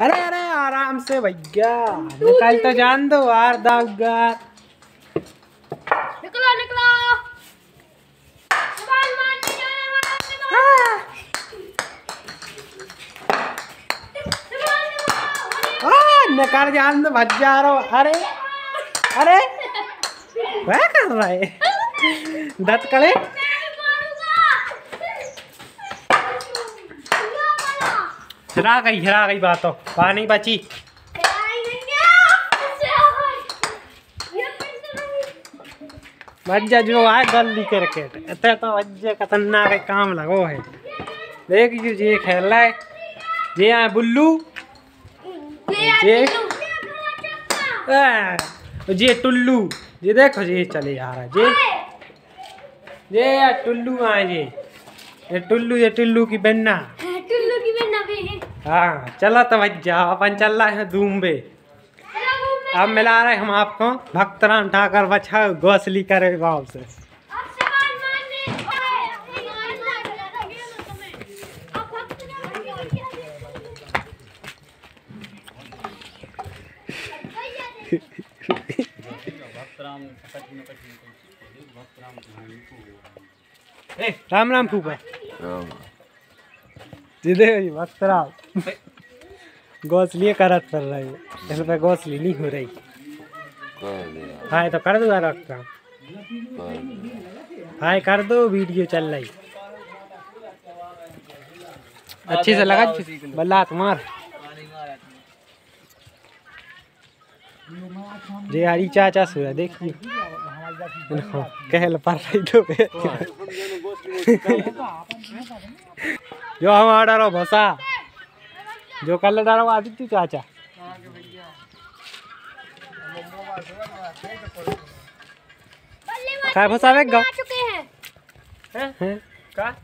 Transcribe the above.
अरे अरे आराम से भैया। निकल तो जान दो यार दागार निकलो निकलो। है। सवाल निकालो। जान दो भज जा रहा। अरे अरे वह कर रहा है? दत कड़े? हिरा गई हिरा गई बातों पानी बची। भज्जा जो है गली क्रिकेट इतने तो भज्जे खतरनाक काम लगो है। देख यू ये खेल रहा है। ये है बुल्लू। आ ये-। ये टुल्लू। ये देखो ये चले जा रहा है। ये ये टुल्लू आए ये ये टुल्लू ये टुल्लू की बन्ना टुल्लू की बन्ना भी है। हाँ चलो तो भज्जा अपन चल रहा है दूम्बे। अब मिला रहे हम आपको भक्तराम ठाकर बछा गौसली करे गाँव से। राम राम फूफा। जी देखो जी भक्तराम गौसली करत कर रहे। हो इस पे गौसली नहीं हो रही। हाय तो कर दो यार भक्तराम हाय कर दो वीडियो चल रही। अच्छे से लगा बल्ला तुम्हार जे हरी चाचा सुरा देखिए। कहल पर रही तो जो हमारा डालो भसा। जो कल डालो आदित्य चाचा। काय भसा वेग हैं। हैं? का?